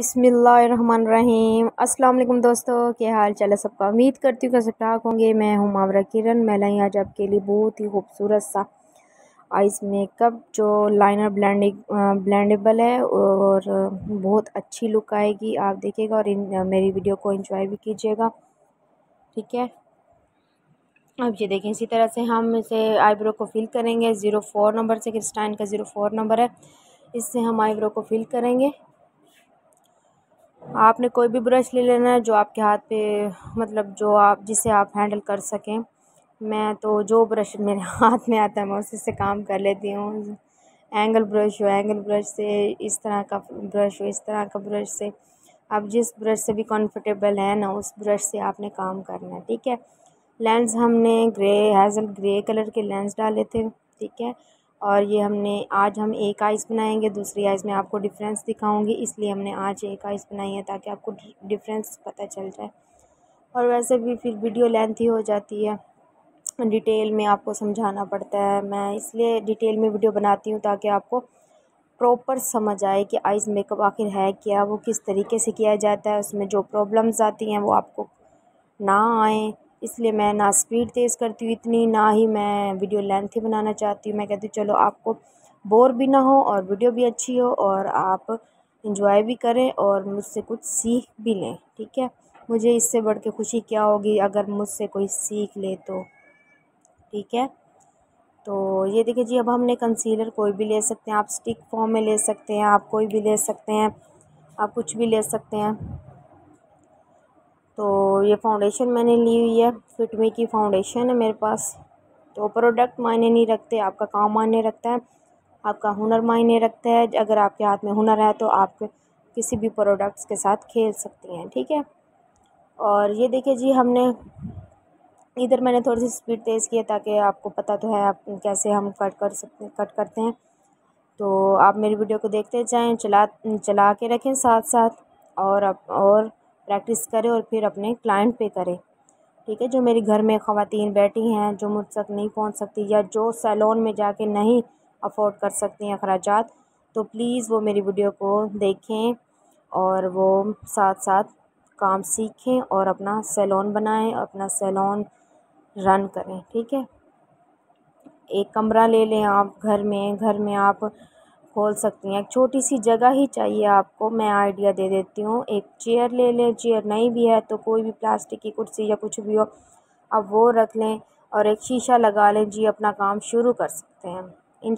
बिसमीम वालेकुम दोस्तों, क्या हाल चाल है सबका? उम्मीद करती हूँ कि सब ठाक होंगे। मैं हूँ मावरा किरण। मैं लाई आज आपके लिए बहुत ही खूबसूरत सा आइस मेकअप, जो लाइनर ब्लेंडिंग ब्लेंडेबल है और बहुत अच्छी लुक आएगी। आप देखिएगा और इन, मेरी वीडियो को एंजॉय भी कीजिएगा। ठीक है? अब ये देखें, इसी तरह से हम इसे आईब्रो को फिल करेंगे। ज़ीरो फोर नंबर से क्रिस्टाइन का ज़ीरो फोर नंबर है। इससे हम आईब्रो को फिल करेंगे। आपने कोई भी ब्रश ले लेना है जो आपके हाथ पे मतलब जो आप, जिसे आप हैंडल कर सकें। मैं तो जो ब्रश मेरे हाथ में आता है, मैं उसी से काम कर लेती हूँ। एंगल ब्रश हो एंगल ब्रश से इस तरह का ब्रश हो, इस तरह का ब्रश से। आप जिस ब्रश से भी कंफर्टेबल है ना, उस ब्रश से आपने काम करना है, ठीक है? लेंस हमने ग्रे हैज़ल ग्रे कलर के लेंस डाले थे, ठीक है? और ये हमने, आज हम एक आइस बनाएँगे, दूसरी आइस में आपको डिफरेंस दिखाऊँगी, इसलिए हमने आज एक आइस बनाई है ताकि आपको डिफरेंस पता चल जाए। और वैसे भी फिर वीडियो लेंथी हो जाती है डिटेल में आपको समझाना पड़ता है। मैं इसलिए डिटेल में वीडियो बनाती हूँ ताकि आपको प्रॉपर समझ आए कि आइस मेकअप आखिर है क्या, वो किस तरीके से किया जाता है, उसमें जो प्रॉब्लम्स आती हैं वो आपको ना आए। इसलिए मैं ना स्पीड तेज़ करती हूँ इतनी, ना ही मैं वीडियो लेंथ ही बनाना चाहती हूँ। मैं कहती हूँ, चलो, आपको बोर भी ना हो और वीडियो भी अच्छी हो और आप इंजॉय भी करें और मुझसे कुछ सीख भी लें। ठीक है? मुझे इससे बढ़ के खुशी क्या होगी अगर मुझसे कोई सीख ले तो? ठीक है? तो ये देखिए जी, अब हमने कंसीलर कोई भी ले सकते हैं, आप स्टिक फॉर्म में ले सकते हैं, आप कोई भी ले सकते हैं, आप कुछ भी ले सकते हैं। तो ये फाउंडेशन मैंने ली हुई है फिटमी की फाउंडेशन है मेरे पास। तो प्रोडक्ट मायने नहीं रखते, आपका काम मायने रखता है, आपका हुनर मायने रखता है। अगर आपके हाथ में हुनर है तो आप किसी भी प्रोडक्ट्स के साथ खेल सकती हैं, ठीक है? और ये देखिए जी, हमने इधर मैंने थोड़ी सी स्पीड तेज़ की है ताकि आपको पता तो है आप कैसे हम कट कर सकते कट करते हैं। तो आप मेरी वीडियो को देखते जाएँ, चला चला के रखें साथ साथ और अब, और प्रैक्टिस करें और फिर अपने क्लाइंट पे करें। ठीक है, जो मेरी घर में ख़वातीन बैठी हैं, जो मुझ तक नहीं पहुँच सकती या जो सैलून में जाके नहीं अफोर्ड कर सकती हैं अखराज तो प्लीज़ वो मेरी वीडियो को देखें और वो साथ साथ काम सीखें और अपना सैलून बनाएँ, अपना सैलून रन करें। ठीक है? एक कमरा ले लें आप घर में घर में आप खोल सकती हैं। एक छोटी सी जगह ही चाहिए आपको। मैं आइडिया दे देती हूँ। एक चेयर ले लें। चेयर नहीं भी है तो कोई भी प्लास्टिक की कुर्सी या कुछ भी हो अब वो रख लें और एक शीशा लगा लें। जी, अपना काम शुरू कर सकते हैं। इन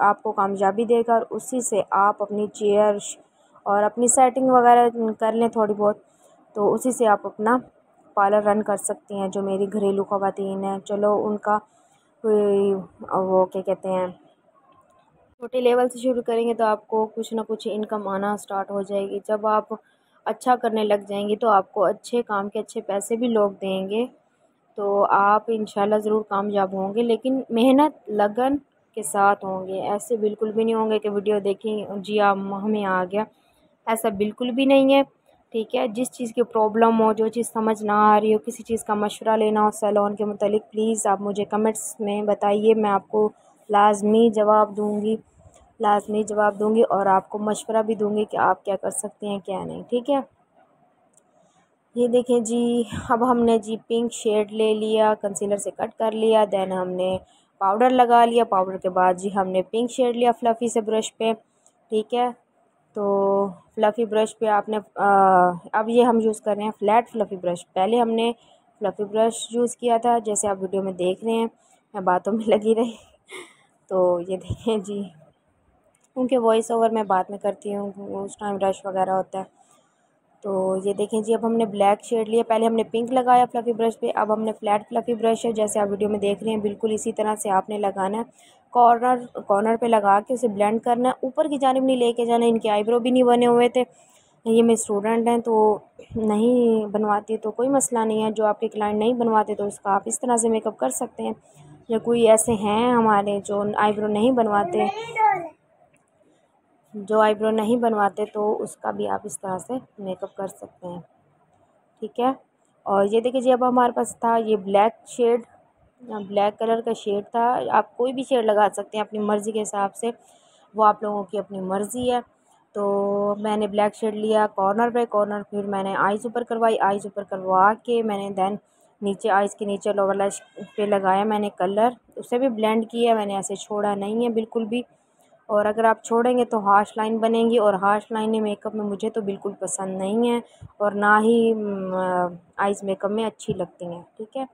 आपको कामयाबी देगा और उसी से आप अपनी चेयर और अपनी सेटिंग वगैरह कर लें थोड़ी बहुत तो उसी से आप अपना पार्लर रन कर सकती हैं, जो मेरी घरेलू ख़वातीन हैं। चलो उनका वो क्या कहते हैं छोटे लेवल से शुरू करेंगे तो आपको कुछ ना कुछ इनकम आना स्टार्ट हो जाएगी। जब आप अच्छा करने लग जाएँगे तो आपको अच्छे काम के अच्छे पैसे भी लोग देंगे। तो आप इंशाल्लाह ज़रूर कामयाब होंगे, लेकिन मेहनत, लगन के साथ होंगे। ऐसे बिल्कुल भी नहीं होंगे कि वीडियो देखें, जी आप हमें आ गया। ऐसा बिल्कुल भी नहीं है, ठीक है? जिस चीज़ की प्रॉब्लम हो, जो चीज़ समझ ना आ रही हो, किसी चीज़ का मशवरा लेना हो, सैलून के मतलब प्लीज़ आप मुझे कमेंट्स में बताइए। मैं आपको लाजमी जवाब दूँगी लाजमी जवाब दूँगी और आपको मशवरा भी दूँगी कि आप क्या कर सकते हैं क्या नहीं ठीक है? ये देखें जी अब हमने जी पिंक शेड ले लिया कंसीलर से कट कर लिया देन हमने पाउडर लगा लिया पाउडर के बाद जी हमने पिंक शेड लिया फ्लफ़ी से ब्रश पे ठीक है? तो फ्लफ़ी ब्रश पे आपने आ, अब ये हम यूज़ कर रहे हैं फ्लैट फ्लफ़ी ब्रश। पहले हमने फ्लफ़ी ब्रश यूज़ किया था जैसे आप वीडियो में देख रहे हैं मैं बातों में लगी रही। तो ये देखें जी। उनके वॉइस ओवर मैं बाद में करती हूँ, उस टाइम रश वगैरह होता है। तो ये देखें जी, अब हमने ब्लैक शेड लिया। पहले हमने पिंक लगाया फ्लफ़ी ब्रश पे, अब हमने फ्लैट फ्लफ़ी ब्रश है, जैसे आप वीडियो में देख रहे हैं, बिल्कुल इसी तरह से आपने लगाना है। कॉर्नर कॉर्नर पे लगा के उसे ब्लेंड करना है। ऊपर की जानब नहीं, लेके जाना इनके आईब्रो भी नहीं बने हुए थे। ये मेरे स्टूडेंट हैं तो नहीं बनवाती तो कोई मसला नहीं है। जो आपके क्लाइंट नहीं बनवाते तो उसका आप इस तरह से मेकअप कर सकते हैं। या कोई ऐसे हैं हमारे जो आईब्रो नहीं बनवाते? जो आईब्रो नहीं बनवाते तो उसका भी आप इस तरह से मेकअप कर सकते हैं। ठीक है? और ये देखिए जी अब हमारे पास था, ये ब्लैक शेड ब्लैक कलर का शेड था। आप कोई भी शेड लगा सकते हैं, अपनी मर्ज़ी के हिसाब से। वो आप लोगों की अपनी मर्ज़ी है। तो मैंने ब्लैक शेड लिया कॉर्नर पे कॉर्नर फिर मैंने आइज़ ऊपर करवाई आइज़ ऊपर करवा के मैंने देन नीचे आइज़ के नीचे लोअर लैश पे लगाया मैंने कलर उसे भी ब्लेंड किया, मैंने ऐसे छोड़ा नहीं है बिल्कुल भी। और अगर आप छोड़ेंगे तो हार्श लाइन बनेंगी और हार्श लाइनें मेकअप में मुझे तो बिल्कुल पसंद नहीं है और ना ही आइज़ मेकअप में अच्छी लगती हैं, ठीक है?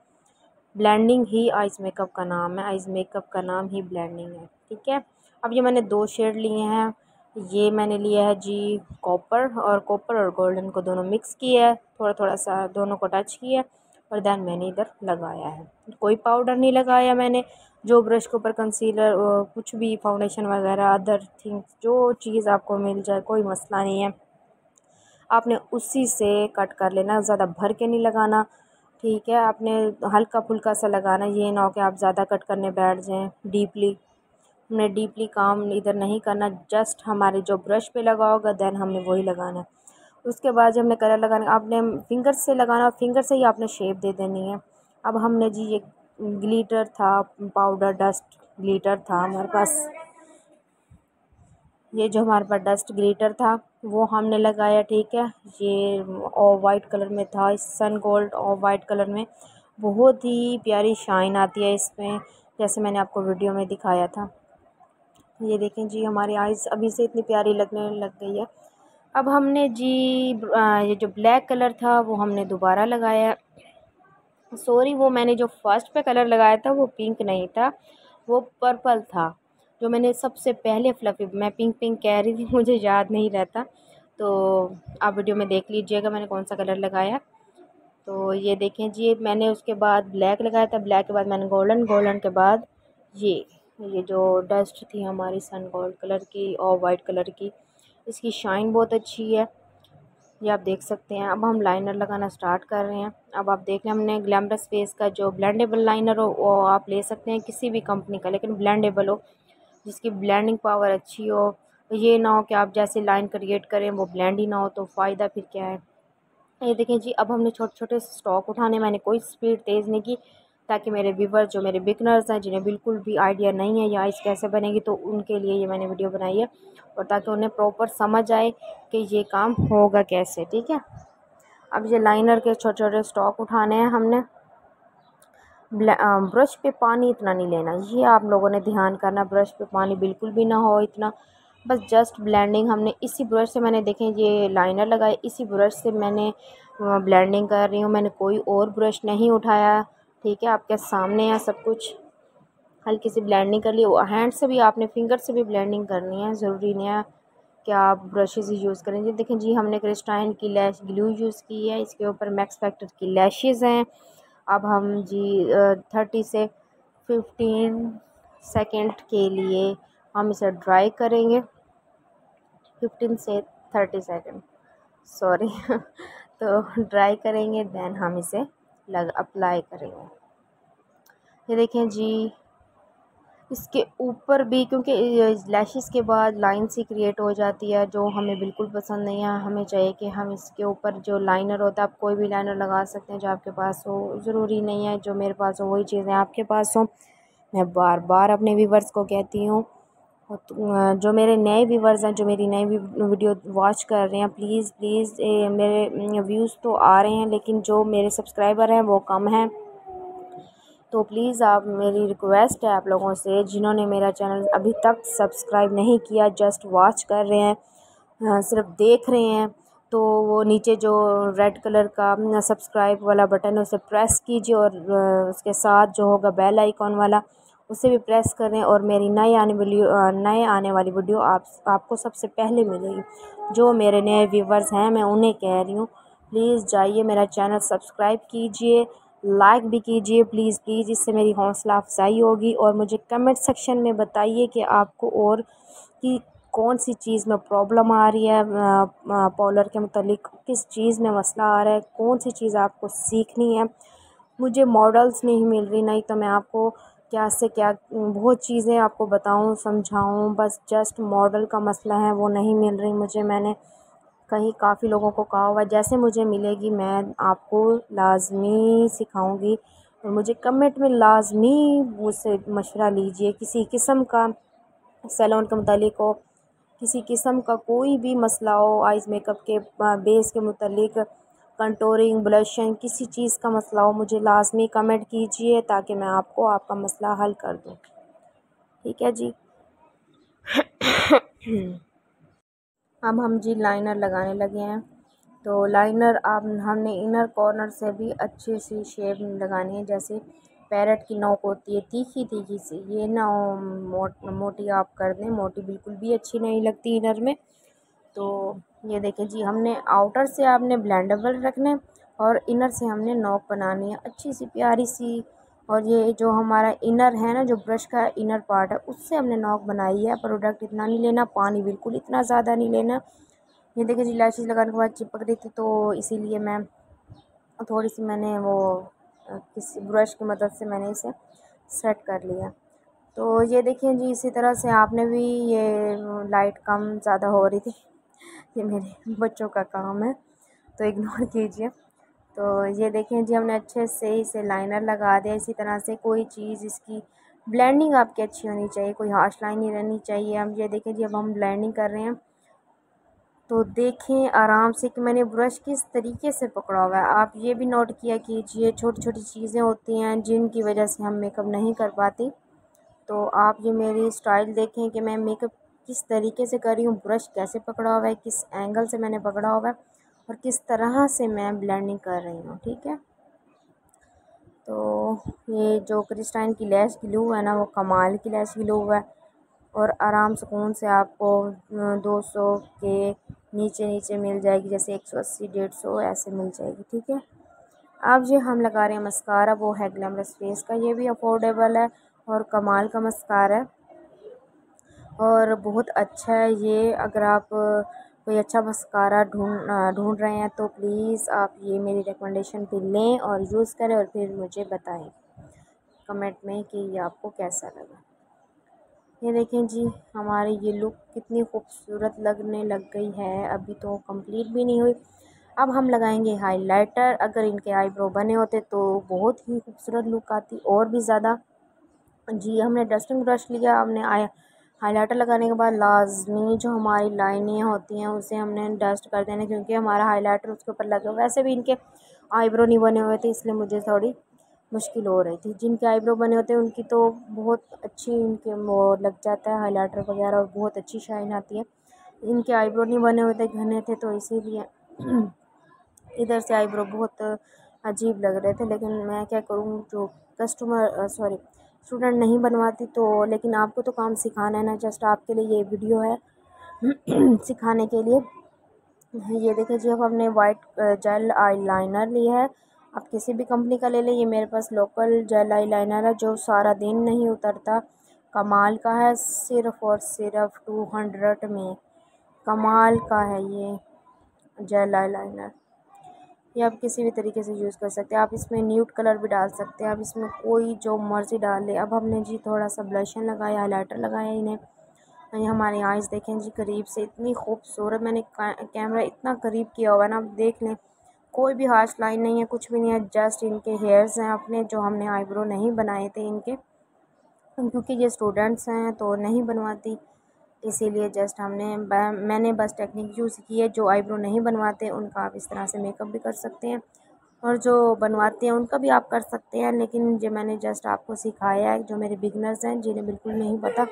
ब्लेंडिंग ही आइज़ मेकअप का नाम है आइज़ मेकअप का नाम ही ब्लेंडिंग है, ठीक है? अब ये मैंने दो शेड लिए हैं। ये मैंने लिया है जी कॉपर और कॉपर और गोल्डन को दोनों मिक्स किया है। थोड़ा थोड़ा सा दोनों को टच किया और दैन मैंने इधर लगाया है। कोई पाउडर नहीं लगाया मैंने, जो ब्रश के ऊपर कंसीलर कुछ भी फाउंडेशन वगैरह अदर थिंग्स जो चीज़ आपको मिल जाए, कोई मसला नहीं है। आपने उसी से कट कर लेना, ज़्यादा भर के नहीं लगाना, ठीक है? आपने हल्का फुल्का सा लगाना, ये ना हो कि आप ज़्यादा कट करने बैठ जाएँ डीपली हमने डीपली काम इधर नहीं करना जस्ट हमारे जो ब्रश पे लगा होगा देन हमने वही लगाना। उसके बाद जो हमने कलर लगाना आपने फिंगर से लगाना, फिंगर से ही आपने शेप दे देनी है। अब हमने जी ये ग्लीटर था पाउडर डस्ट ग्लीटर था हमारे पास। ये जो हमारे पास डस्ट ग्लीटर था, वो हमने लगाया, ठीक है? ये और वाइट कलर में था सन गोल्ड और वाइट कलर में। बहुत ही प्यारी शाइन आती है इसमें, जैसे मैंने आपको वीडियो में दिखाया था। ये देखें जी, हमारी आइज़ अभी से इतनी प्यारी लगने लग गई है। अब हमने जी ये जो ब्लैक कलर था, वो हमने दोबारा लगाया। सॉरी वो मैंने जो फ़र्स्ट पे कलर लगाया था, वो पिंक नहीं था, वो पर्पल था, जो मैंने सबसे पहले फ्लफ़ी मैं पिंक पिंक कह रही थी, मुझे याद नहीं रहता। तो आप वीडियो में देख लीजिएगा मैंने कौन सा कलर लगाया। तो ये देखें जी, मैंने उसके बाद ब्लैक लगाया था ब्लैक के बाद मैंने गोल्डन गोल्डन के बाद ये ये जो डस्ट थी हमारी सन गोल्ड कलर की और वाइट कलर की इसकी शाइन बहुत अच्छी है। ये आप देख सकते हैं। अब हम लाइनर लगाना स्टार्ट कर रहे हैं। अब आप देख लें हमने ग्लैमरस फेस का जो ब्लेंडेबल लाइनर हो, वो आप ले सकते हैं किसी भी कंपनी का, लेकिन ब्लेंडेबल हो, जिसकी ब्लेंडिंग पावर अच्छी हो। ये ना हो कि आप जैसे लाइन क्रिएट करें, वो ब्लेंड ही ना हो तो फ़ायदा फिर क्या है? ये देखें जी, अब हमने छोटे छोटे स्टॉक उठाने, मैंने कोई स्पीड तेज़ नहीं की। ताकि मेरे व्यूवर जो मेरे बिगनर्स हैं, जिन्हें बिल्कुल भी आइडिया नहीं है या आइस कैसे बनेगी तो उनके लिए ये मैंने वीडियो बनाई है। और ताकि उन्हें प्रॉपर समझ आए कि ये काम होगा कैसे, ठीक है? अब ये लाइनर के छोटे छोटे स्टॉक उठाने हैं हमने। ब्रश पे पानी इतना नहीं लेना, ये आप लोगों ने ध्यान करना, ब्रश पे पानी बिल्कुल भी ना हो इतना। बस जस्ट ब्लेंडिंग हमने, इसी ब्रश से मैंने देखें, ये लाइनर लगाए, इसी ब्रश से मैंने ब्लेंडिंग कर रही हूँ, मैंने कोई और ब्रश नहीं उठाया। ठीक है, आपके सामने है सब कुछ। हल्की सी ब्लेंडिंग कर ली। हैंड से भी आपने फिंगर से भी ब्लेंडिंग करनी है, ज़रूरी नहीं है कि आप ब्रशेज़ यूज़ करें जी देखें जी, हमने क्रिस्टाइन की लैश ग्लू यूज़ की है, इसके ऊपर मैक्स फैक्टर की लैशेज़ हैं। अब हम जी थर्टी से फिफ्टीन सेकेंड के लिए हम इसे ड्राई करेंगे। फिफ्टीन से थर्टी सेकेंड सॉरी तो ड्राई करेंगे देन हम इसे लग अप्लाई करेंगे ये देखें जी, इसके ऊपर भी, क्योंकि लैशेस के बाद लाइन सी क्रिएट हो जाती है, जो हमें बिल्कुल पसंद नहीं है, हमें चाहिए कि हम इसके ऊपर जो लाइनर होता है, आप कोई भी लाइनर लगा सकते हैं जो आपके पास हो। ज़रूरी नहीं है, जो मेरे पास हो, वही चीज़ें आपके पास हो। मैं बार बार अपने व्यूवर्स को कहती हूँ जो मेरे नए व्यूवर्स हैं, जो मेरी नई वीडियो वॉच कर रहे हैं, प्लीज़ प्लीज़ मेरे व्यूज़ तो आ रहे हैं, लेकिन जो मेरे सब्सक्राइबर हैं, वो कम हैं। तो प्लीज़ आप मेरी रिक्वेस्ट है आप लोगों से, जिन्होंने मेरा चैनल अभी तक सब्सक्राइब नहीं किया, जस्ट वॉच कर रहे हैं सिर्फ़ देख रहे हैं तो वो नीचे जो रेड कलर का सब्सक्राइब वाला बटन है, उसे प्रेस कीजिए और उसके साथ जो होगा बेल आइकॉन वाला उसे भी प्रेस करें और मेरी नई आने वाली नए आने वाली वीडियो आप, आपको सबसे पहले मिलेगी। जो मेरे नए व्यूवर्स हैं, मैं उन्हें कह रही हूँ प्लीज़ जाइए मेरा चैनल सब्सक्राइब कीजिए लाइक भी कीजिए प्लीज़ प्लीज़ इससे मेरी हौसला अफजाई होगी और मुझे कमेंट सेक्शन में बताइए कि आपको और कि कौन सी चीज़ में प्रॉब्लम आ रही है पॉलर के मतलब किस चीज़ में मसला आ रहा है, कौन सी चीज़ आपको सीखनी है। मुझे मॉडल्स नहीं मिल रही, नहीं तो मैं आपको क्या से क्या, बहुत चीज़ें आपको बताऊँ, समझाऊं, बस जस्ट मॉडल का मसला है, वो नहीं मिल रही मुझे। मैंने कहीं काफ़ी लोगों को कहा हुआ, जैसे मुझे मिलेगी, मैं आपको लाजमी सिखाऊँगी। और मुझे कमेंट में लाजमी मुझसे मशवरा लीजिए, किसी किस्म का सैलून के मतलब हो, किसी किस्म का कोई भी मसला हो आइज़ मेकअप के बेस के मतलब कंटोरिंग ब्लशिंग किसी चीज़ का मसला हो, मुझे लाजमी कमेंट कीजिए ताकि मैं आपको आपका मसला हल कर दूँ। ठीक है जी? अब हम जी लाइनर लगाने लगे हैं। तो लाइनर आप, हमने इनर कॉर्नर से भी अच्छी सी शेप लगानी है, जैसे पैरट की नोक होती है तीखी तीखी सी। ये ना, मोट, मोटी आप कर दें, मोटी बिल्कुल भी अच्छी नहीं लगती इनर में। तो ये देखें जी, हमने आउटर से आपने ब्लेंडेबल रखने और इनर से हमने नोक बनानी है। अच्छी सी, प्यारी सी और ये जो हमारा इनर है ना, जो ब्रश का इनर पार्ट है, उससे हमने नोक बनाई है। प्रोडक्ट इतना नहीं लेना, पानी बिल्कुल इतना ज़्यादा नहीं लेना। ये देखिए जी लैशेज़ लगाने के बाद चिपक रही थी तो इसीलिए मैं थोड़ी सी मैंने वो किसी ब्रश की मदद से मैंने इसे सेट कर लिया। तो ये देखिए जी, इसी तरह से आपने भी ये लाइट कम ज़्यादा हो रही थी। ये मेरे बच्चों का काम है तो इग्नोर कीजिए। तो ये देखें जी, हमने अच्छे से इसे लाइनर लगा दिया। इसी तरह से कोई चीज़ इसकी ब्लेंडिंग आपकी अच्छी होनी चाहिए, कोई हार्श लाइन नहीं रहनी चाहिए। हम ये देखें जी, अब हम ब्लेंडिंग कर रहे हैं। तो देखें आराम से कि मैंने ब्रश किस तरीके से पकड़ा हुआ है। आप ये भी नोट किया कीजिए छोटी छोटी चीज़ें होती हैं जिनकी वजह से हम मेकअप नहीं कर पाती। तो आप ये मेरी स्टाइल देखें कि मैं मेकअप किस तरीके से कर रही हूँ, ब्रश कैसे पकड़ा हुआ है, किस एंगल से मैंने पकड़ा हुआ है और किस तरह से मैं ब्लेंडिंग कर रही हूँ, ठीक है? तो ये जो क्रिस्टाइन की लैश ग्लू है ना, वो कमाल की लैश ग्लू है और आराम सुकून से आपको दो सौ के नीचे नीचे मिल जाएगी, जैसे एक सौ अस्सी, डेढ़ सौ ऐसे मिल जाएगी, ठीक है? अब जो हम लगा रहे हैं मस्कारा, वो है ग्लैमरस फेस का, ये भी अफोर्डेबल है और कमाल का मस्कारा है। और बहुत अच्छा है ये। अगर आप कोई अच्छा मस्कारा ढूंढ ढूंढ रहे हैं तो प्लीज़ आप ये मेरी रिकमेंडेशन पे लें और यूज़ करें और फिर मुझे बताएँ। कमेंट में कि ये आपको कैसा लगा। ये देखें जी, हमारी ये लुक कितनी खूबसूरत लगने लग गई है। अभी तो कंप्लीट भी नहीं हुई। अब हम लगाएँगे हाइलाइटर अगर इनके आईब्रो बने होते तो बहुत ही खूबसूरत लुक आती और भी ज़्यादा। जी, हमने डस्टिंग ब्रश लिया, हमने आई हाइलाइटर लगाने के बाद लाजमी जो हमारी लाइनें होती हैं, उसे हमने डस्ट कर देना क्योंकि हमारा हाईलाइटर उसके ऊपर लगे वैसे भी इनके आईब्रो नहीं बने हुए थे, इसलिए मुझे थोड़ी मुश्किल हो रही थी। जिनके आईब्रो बने होते हैं, उनकी तो बहुत अच्छी इनके वो लग जाता है हाइलाइटर वगैरह और बहुत अच्छी शाइन आती है। इनके आईब्रो नहीं बने हुए थे, घने थे तो इसीलिए इधर से आईब्रो बहुत अजीब लग रहे थे। लेकिन मैं क्या करूँ, जो कस्टमर सॉरी स्टूडेंट नहीं बनवाती तो लेकिन आपको तो काम सिखाना है ना जस्ट आपके लिए ये वीडियो है। सिखाने के लिए। ये देखिए जी, अब हमने वाइट जेल आई लाइनर लिया है। आप किसी भी कंपनी का ले लें, ये मेरे पास लोकल जेल आई लाइनर है, जो सारा दिन नहीं उतरता। कमाल का है, सिर्फ़ और सिर्फ़ टू हंड्रेड में। कमाल का है ये जेल आई लाइनर ये आप किसी भी तरीके से यूज़ कर सकते हैं। आप इसमें न्यूट कलर भी डाल सकते हैं। आप इसमें कोई जो मर्ज़ी डाल ले। अब हमने जी थोड़ा सा ब्लशन लगाया हाईलाइटर लगाया इन्हें। ये हमारे आइज़ देखें जी, करीब से इतनी खूबसूरत। मैंने कैमरा इतना करीब किया हुआ है ना, आप देख लें। कोई भी हार्श लाइन नहीं है, कुछ भी नहीं है जस्ट इनके हेयर्स हैं अपने, जो हमने आईब्रो नहीं बनाए थे इनके। क्योंकि ये स्टूडेंट्स हैं तो नहीं बनवाती। इसीलिए जस्ट हमने मैंने बस टेक्निक यूज़ की है, जो आईब्रो नहीं बनवाते, उनका आप इस तरह से मेकअप भी कर सकते हैं। और जो बनवाते हैं, उनका भी आप कर सकते हैं, लेकिन जो मैंने जस्ट आपको सिखाया है, जो मेरे बिगनर्स हैं, जिन्हें बिल्कुल नहीं पता,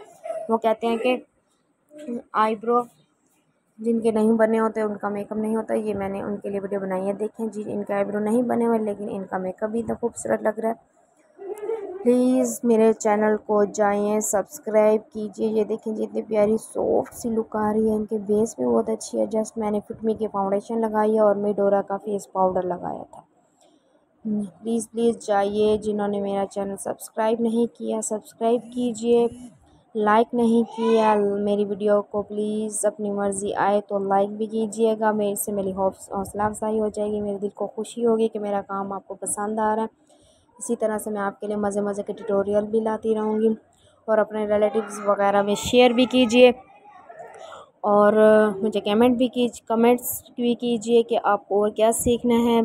वो कहते हैं कि आईब्रो जिनके नहीं बने होते, उनका मेकअप नहीं होता, ये मैंने उनके लिए वीडियो बनाई है, देखें जी, इनके आईब्रो नहीं बने हुए, लेकिन इनका मेकअप भी इतना खूबसूरत लग रहा है। प्लीज़ मेरे चैनल को जाइए सब्सक्राइब कीजिए। ये देखें जी इतनी प्यारी सॉफ्ट सी लुक आ रही है, इनके बेस भी बहुत अच्छी है। जस्ट मैंने फिटमी की फाउंडेशन लगाई है और मेडोरा का फेस पाउडर लगाया था। प्लीज़ प्लीज़ जाइए, जिन्होंने मेरा चैनल सब्सक्राइब नहीं किया सब्सक्राइब कीजिए। लाइक नहीं किया, मेरी वीडियो को प्लीज़ अपनी मर्ज़ी आए तो लाइक भी कीजिएगा। मेरे से मेरी हौसला अफजाई हो जाएगी, मेरे दिल को खुशी होगी कि मेरा काम आपको पसंद आ रहा है। इसी तरह से मैं आपके लिए मज़े मज़े के ट्यूटोरियल भी लाती रहूँगी और अपने रिलेटिव्स वगैरह में शेयर भी कीजिए। और मुझे कमेंट भी कीजिए कमेंट्स भी कीजिए कि आपको और क्या सीखना है,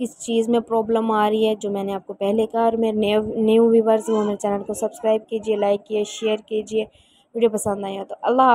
किस चीज़ में प्रॉब्लम आ रही है, जो मैंने आपको पहले कहा और मेरे न्यू न्यू व्यूवर्स वो मेरे चैनल को सब्सक्राइब कीजिए लाइक कीजिए शेयर कीजिए। वीडियो पसंद आई हो तो अल्लाह